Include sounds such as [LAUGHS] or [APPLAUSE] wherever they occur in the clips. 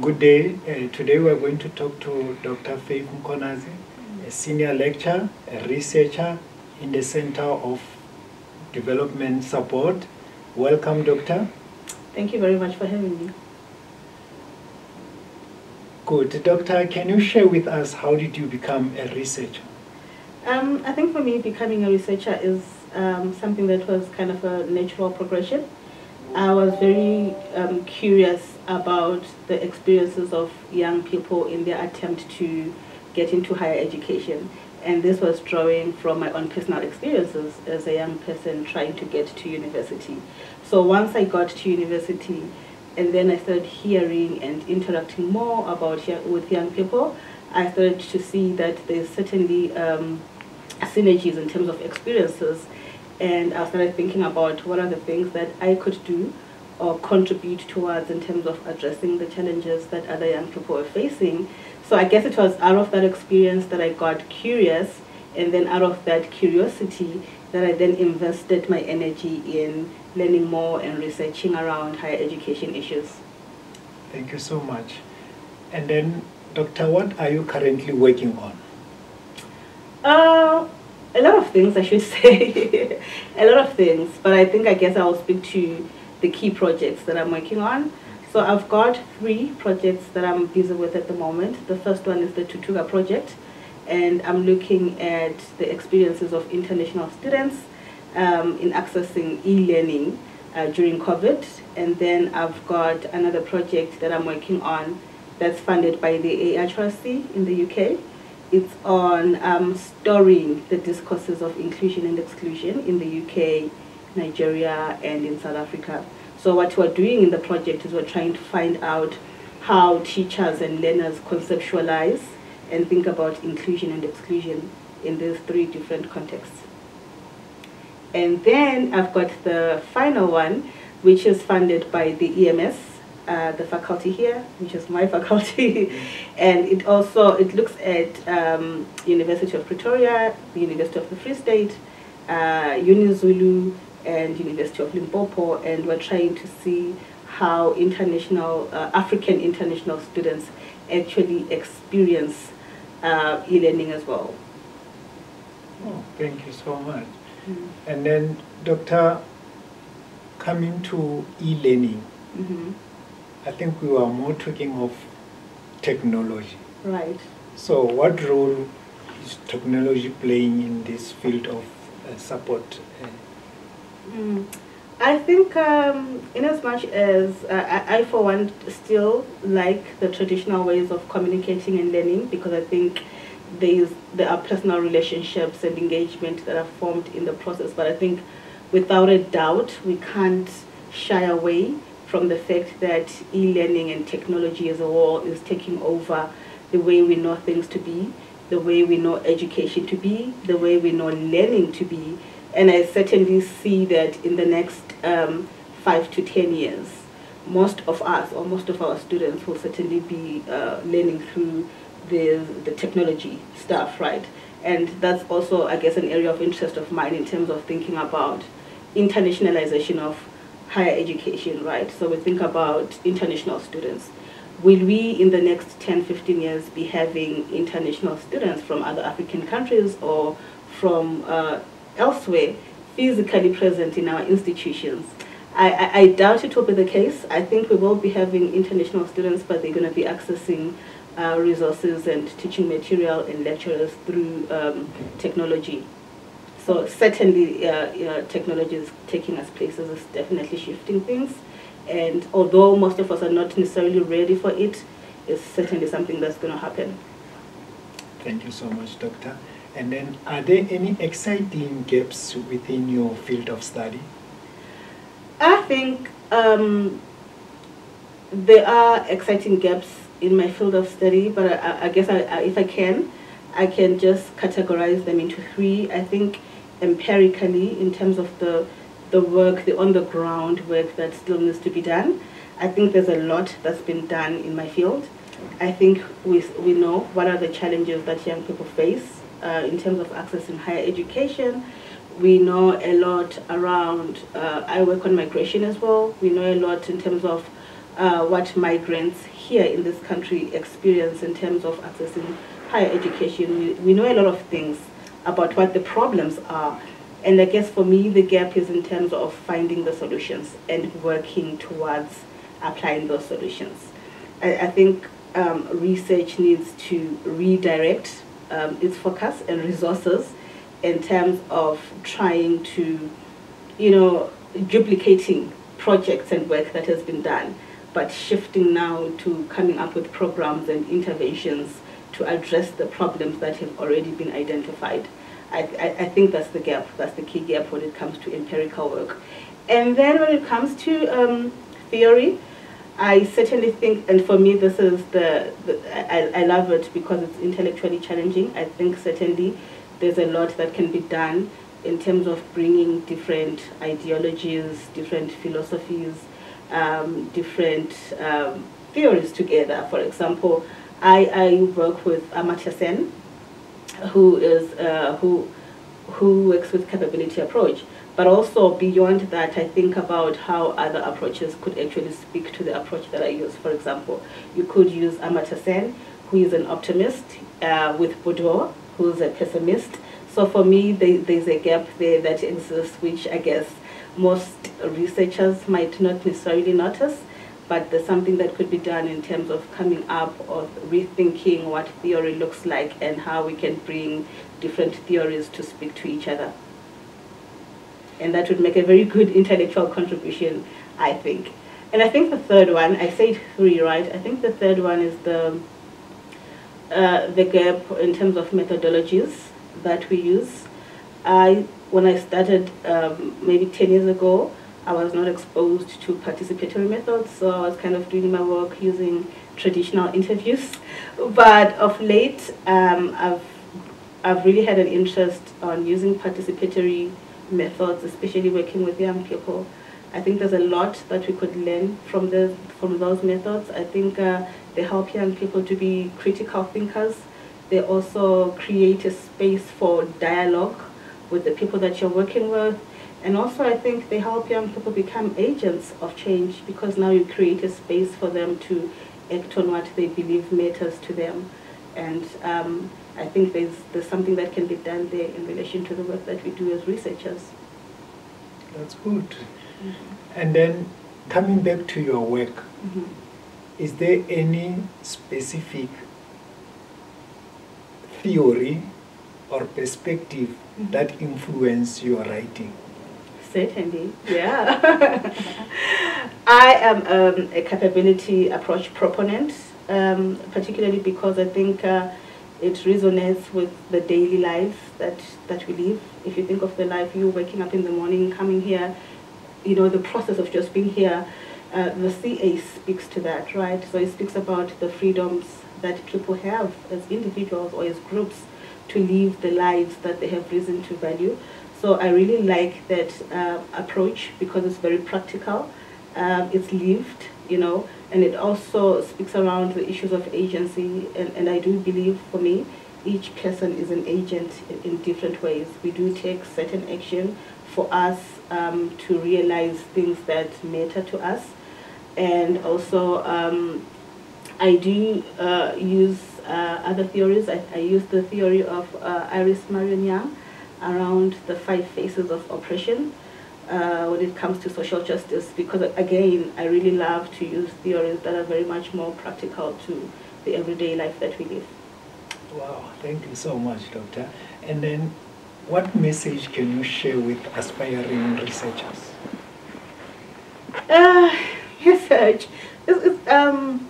Good day. Uh, today we are going to talk to Dr. Faith Mkhwananzi, a senior lecturer, a researcher in the Center of Development Support. Welcome, Doctor. Thank you very much for having me. Good. Doctor, can you share with us how did you become a researcher? Um, I think for me, becoming a researcher is um, something that was kind of a natural progression. I was very um, curious about the experiences of young people in their attempt to get into higher education. And this was drawing from my own personal experiences as a young person trying to get to university. So once I got to university, and then I started hearing and interacting more about with young people, I started to see that there's certainly um, synergies in terms of experiences. And I started thinking about what are the things that I could do or contribute towards in terms of addressing the challenges that other young people are facing. So I guess it was out of that experience that I got curious, and then out of that curiosity that I then invested my energy in learning more and researching around higher education issues. Thank you so much. And then, Doctor, what are you currently working on? Uh, a lot of things, I should [LAUGHS] say. a lot of things, but I think I guess I will speak to the key projects that I'm working on. So I've got three projects that I'm busy with at the moment. The first one is the Tutuga project, and I'm looking at the experiences of international students um, in accessing e-learning uh, during COVID. And then I've got another project that I'm working on that's funded by the AHRC in the UK. It's on um, storing the discourses of inclusion and exclusion in the UK Nigeria, and in South Africa. So what we're doing in the project is we're trying to find out how teachers and learners conceptualize and think about inclusion and exclusion in these three different contexts. And then I've got the final one, which is funded by the EMS, uh, the faculty here, which is my [LAUGHS] faculty, and it also it looks at um, University of Pretoria, the University of the Free State, uh, UniZulu, and University of Limpopo, and we're trying to see how international, uh, African international students actually experience uh, e-learning as well. Oh, thank you so much. Mm. And then, Doctor, coming to e-learning, mm -hmm. I think we were more talking of technology. Right. So what role is technology playing in this field of uh, support Mm. I think, um, in as much as uh, I, I, for one, still like the traditional ways of communicating and learning because I think there is there are personal relationships and engagement that are formed in the process. But I think, without a doubt, we can't shy away from the fact that e-learning and technology as a whole is taking over the way we know things to be, the way we know education to be, the way we know learning to be and I certainly see that in the next um, five to ten years, most of us or most of our students will certainly be uh, learning through the, the technology stuff, right? And that's also, I guess, an area of interest of mine in terms of thinking about internationalization of higher education, right? So we think about international students. Will we, in the next 10, 15 years, be having international students from other African countries or from uh, elsewhere physically present in our institutions. I, I, I, doubt it will be the case. I think we will be having international students, but they're going to be accessing uh, resources and teaching material and lecturers through um, technology. So certainly technology is taking us places, it's definitely shifting things. And although most of us are not necessarily ready for it, it's certainly something that's going to happen. Thank you so much, Doctor. And then are there any exciting gaps within your field of study? I think um, there are exciting gaps in my field of study, but I, I guess I, I, if I can, I can just categorize them into three. I think empirically, in terms of the, the work, the on-the-ground work that still needs to be done, I think there's a lot that's been done in my field. I think we, we know what are the challenges that young people face uh, in terms of accessing higher education. we know a lot around, uh, I work on migration as well. We know a lot in terms of uh, what migrants here in this country experience in terms of accessing higher education. We, we know a lot of things about what the problems are. And I guess for me, the gap is in terms of finding the solutions and working towards applying those solutions. I, I think um, research needs to redirect um, its focus and resources in terms of trying to, you know, duplicating projects and work that has been done, but shifting now to coming up with programs and interventions to address the problems that have already been identified. I, I, I think that's the gap, that's the key gap when it comes to empirical work. And then when it comes to um, theory, I certainly think, and for me, this is the, the I, I love it because it's intellectually challenging. I think certainly there's a lot that can be done in terms of bringing different ideologies, different philosophies, um, different um, theories together. For example, I, I work with Amartya Sen, who is uh, who who works with capability approach. But also beyond that, I think about how other approaches could actually speak to the approach that I use. For example, you could use Amartya Sen, who is an optimist, uh, with Bourdieu, who's a pessimist. So for me, they, there's a gap there that exists, which I guess most researchers might not necessarily notice, but there's something that could be done in terms of coming up or rethinking what theory looks like and how we can bring different theories to speak to each other. And that would make a very good intellectual contribution, I think. And I think the third one, I said three, right? I think the third one is the uh, the gap in terms of methodologies that we use. I, when I started um, maybe 10 years ago, I was not exposed to participatory methods, so I was kind of doing my work using traditional interviews. But of late, um, I've, I've really had an interest on using participatory methods, especially working with young people. I think there's a lot that we could learn from, the, from those methods. I think uh, they help young people to be critical thinkers. They also create a space for dialogue with the people that you're working with. And also I think they help young people become agents of change because now you create a space for them to act on what they believe matters to them. And um, I think there's, there's something that can be done there in relation to the work that we do as researchers. That's good. Mm -hmm. And then coming back to your work, mm -hmm is there any specific theory or perspective mm-hmm. that influence your writing? Certainly, yeah. [LAUGHS] I am um, a capability approach proponent, um, particularly because I think uh, it resonates with the daily life that, that we live. If you think of the life you waking up in the morning, coming here, you know, the process of just being here, uh, the CA speaks to that, right? So it speaks about the freedoms that people have as individuals or as groups to live the lives that they have reason to value. So I really like that uh, approach because it's very practical. Um, it's lived, you know, and it also speaks around the issues of agency. And, and I do believe, for me, each person is an agent in, in different ways. We do take certain action for us um, to realize things that matter to us and also um, I do uh, use uh, other theories. I, I, use the theory of uh, Iris Marion Young around the five faces of oppression uh, when it comes to social justice because again I really love to use theories that are very much more practical to the everyday life that we live. Wow, thank you so much, Doctor. And then what message can you share with aspiring researchers? Uh, [LAUGHS] research. It's, it's, um,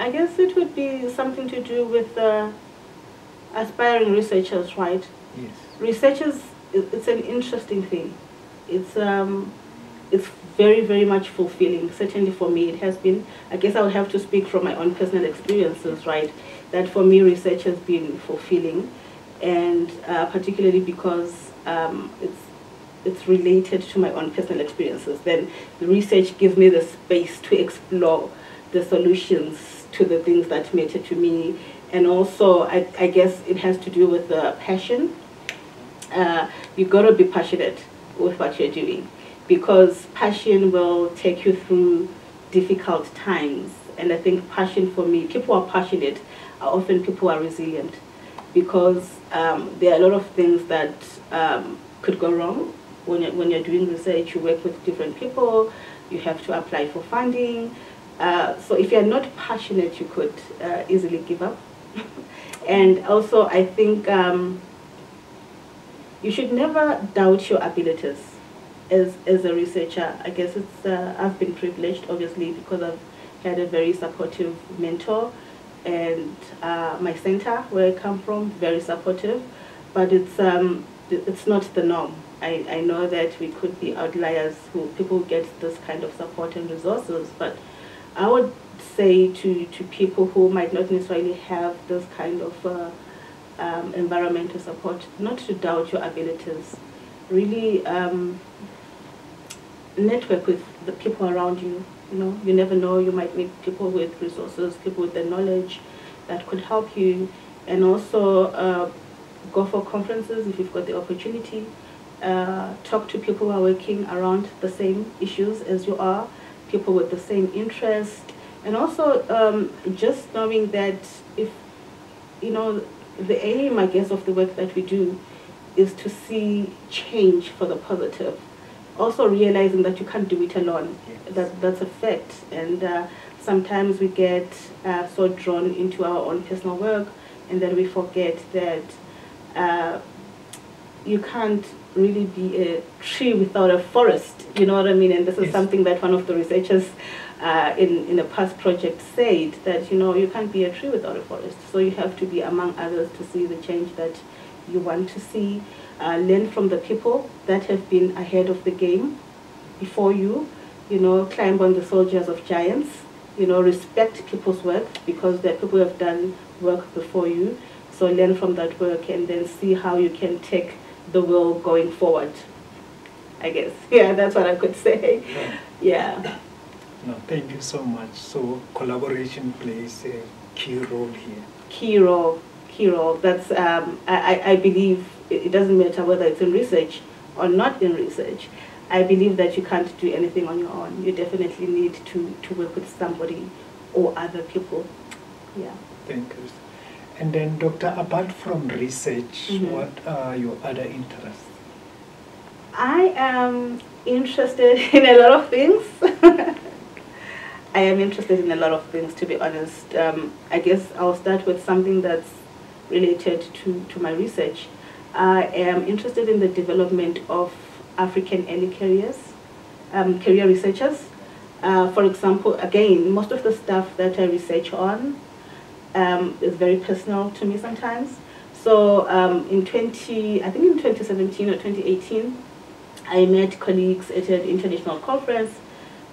I guess it would be something to do with uh, aspiring researchers, right? Yes. Researchers, it's an interesting thing. It's um, it's very, very much fulfilling. Certainly for me, it has been. I guess I would have to speak from my own personal experiences, right? That for me, research has been fulfilling, and uh, particularly because um, it's it's related to my own personal experiences, then the research gives me the space to explore the solutions to the things that matter to me. And also, I, I guess it has to do with the passion uh, you got to be passionate with what you're doing because passion will take you through difficult times. And I think passion for me, people are passionate are often people are resilient because um, there are a lot of things that um, could go wrong when you're, when you're doing research. You work with different people, you have to apply for funding. Uh, so if you're not passionate, you could uh, easily give up. And also, I think um, you should never doubt your abilities as, as a researcher. I guess it's uh, I've been privileged, obviously, because I've had a very supportive mentor and uh, my center where I come from, very supportive, but it's, um, it's not the norm. I, I know that we could be outliers who people get this kind of support and resources, but I would say to, to people who might not necessarily have this kind of uh, um, environmental support, not to doubt your abilities. Really um, network with the people around you. You know, you never know, you might meet people with resources, people with the knowledge that could help you. And also uh, go for conferences if you've got the opportunity. Uh, talk to people who are working around the same issues as you are, people with the same interest. And also um, just knowing that if, you know, the aim, I guess, of the work that we do is to see change for the positive. Also realizing that you can't do it alone. Yes. That that's a fact. And uh, sometimes we get uh, so drawn into our own personal work, and then we forget that uh, you can't really be a tree without a forest. You know what I mean? And this is yes. something that one of the researchers uh, in, in a past project said that, you know, you can't be a tree without a forest. So you have to be among others to see the change that you want to see. Uh, learn from the people that have been ahead of the game before you. You know, climb on the soldiers of giants. You know, respect people's work because the people have done work before you. So learn from that work and then see how you can take the will going forward. I guess. [LAUGHS] Yeah, that's what I could say. Yeah. No, thank you so much. So collaboration plays a key role here. Key role, key role. That's um, I, I believe it doesn't matter whether it's in research or not in research. I believe that you can't do anything on your own. You definitely need to, to work with somebody or other people. Yeah. Thank you. And then, Doctor, apart from research, mm -hmm. what are your other interests? I am interested [LAUGHS] in a lot of things. [LAUGHS] I am interested in a lot of things, to be honest. Um, I guess I'll start with something that's related to, to my research. I am interested in the development of African early careers, um, career researchers. Uh, for example, again, most of the stuff that I research on um, is very personal to me sometimes. So um, in 20, I think in 2017 or 2018, I met colleagues at an international conference,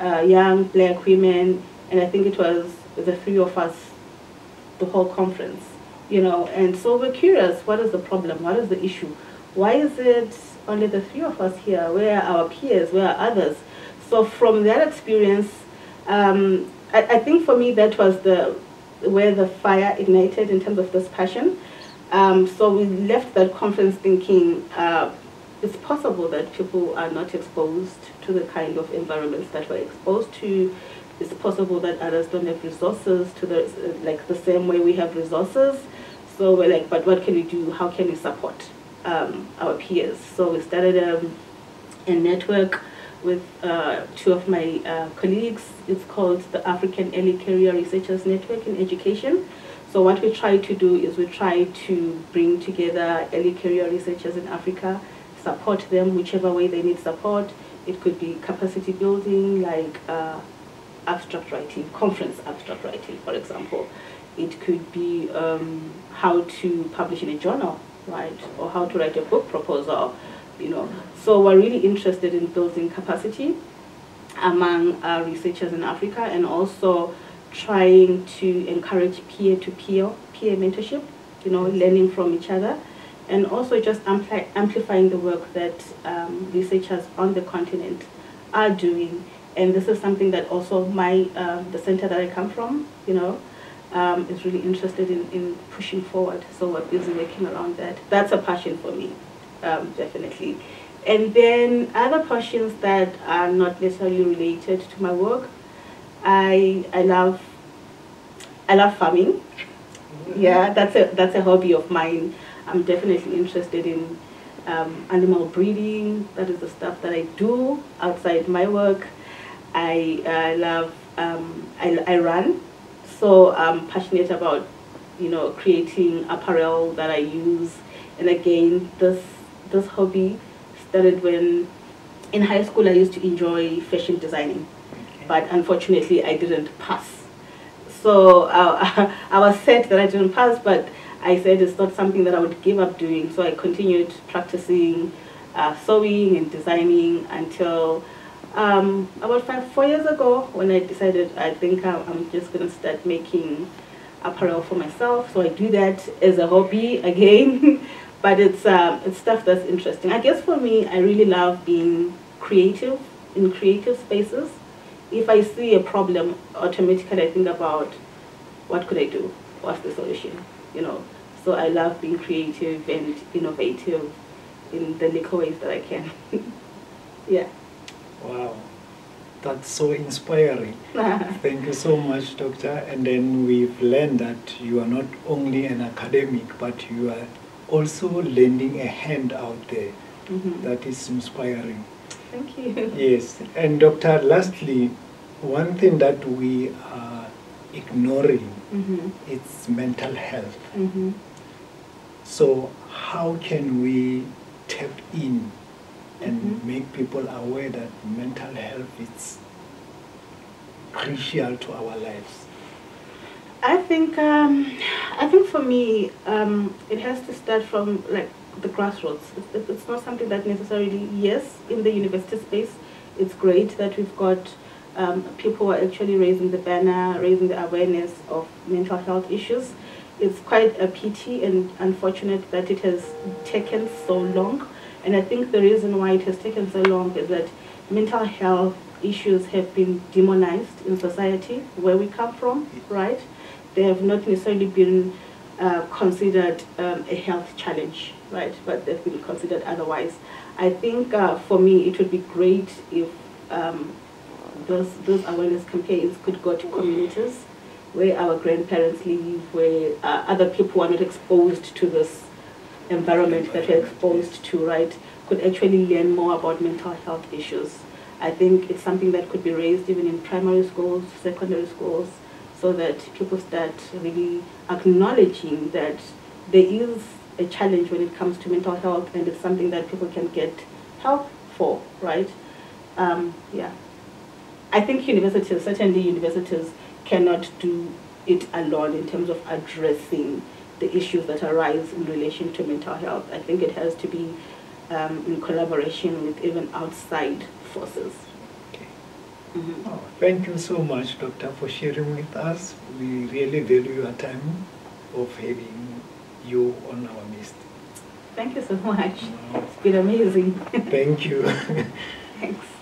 uh, young black women, and I think it was the three of us, the whole conference, you know, and so we're curious, what is the problem? What is the issue? Why is it only the three of us here? Where are our peers? Where are others? So from that experience, um, I, I think for me that was the where the fire ignited in terms of this passion. Um, so we left that conference thinking uh, it's possible that people are not exposed to the kind of environments that we're exposed to. It's possible that others don't have resources to the like the same way we have resources. So we're like, but what can we do? How can we support um, our peers? So we started um, a network with uh, two of my uh, colleagues. It's called the African Early Career Researchers Network in Education. So what we try to do is we try to bring together early career researchers in Africa, support them whichever way they need support. It could be capacity building, like uh, abstract writing, conference abstract writing, for example. It could be um, how to publish in a journal, right, or how to write a book proposal you know. So we're really interested in building capacity among our researchers in Africa and also trying to encourage peer-to-peer -peer, peer mentorship, you know, learning from each other, and also just ampli amplifying the work that um, researchers on the continent are doing. And this is something that also my uh, the center that I come from, you know, um, is really interested in, in pushing forward. So we're busy working around that. That's a passion for me. um, definitely. And then other passions that are not necessarily related to my work, I I love I love farming. Yeah, that's a that's a hobby of mine. I'm definitely interested in um, animal breeding. That is the stuff that I do outside my work. I I love um, I, I run, so I'm passionate about you know creating apparel that I use. And again, this this hobby started when in high school I used to enjoy fashion designing, okay. but unfortunately I didn't pass. So uh, [LAUGHS] I was sad that I didn't pass, but I said it's not something that I would give up doing. So I continued practicing uh, sewing and designing until um, about five, four years ago when I decided I think I'm just going to start making apparel for myself. So I do that as a hobby [LAUGHS] again. but it's um, it's stuff that's interesting. I guess for me, I really love being creative in creative spaces. If I see a problem, automatically I think about what could I do? What's the solution? You know. So I love being creative and innovative in the little ways that I can. [LAUGHS] yeah. Wow. That's so inspiring. [LAUGHS] Thank you so much, Doctor. And then we've learned that you are not only an academic, but you are also lending a hand out there. Mm -hmm. That is inspiring. Thank you. [LAUGHS] Yes. And Doctor, lastly, one thing that we are ignoring mm -hmm. is mental health. Mm -hmm. So how can we tap in and mm -hmm. make people aware that mental health is crucial to our lives? I think um, I think for me um, it has to start from like the grassroots. It's, it's, not something that necessarily yes in the university space. It's great that we've got um, people are actually raising the banner, raising the awareness of mental health issues. It's quite a pity and unfortunate that it has taken so long. And I think the reason why it has taken so long is that mental health issues have been demonized in society where we come from, right? they have not necessarily been uh, considered um, a health challenge, right? But they've been considered otherwise. I think uh, for me it would be great if um, those, those awareness campaigns could go to communities where our grandparents live, where uh, other people are not exposed to this environment that we're exposed to, right? Could actually learn more about mental health issues. I think it's something that could be raised even in primary schools, secondary schools, so that people start really acknowledging that there is a challenge when it comes to mental health and it's something that people can get help for, right? Um, yeah. I think universities, certainly universities, cannot do it alone in terms of addressing the issues that arise in relation to mental health. I think it has to be um, in collaboration with even outside forces. Mm -hmm. oh, thank you so much, Doctor, for sharing with us. We really value your time of having you on our midst. Thank you so much. It's been amazing. thank you. [LAUGHS] Thanks.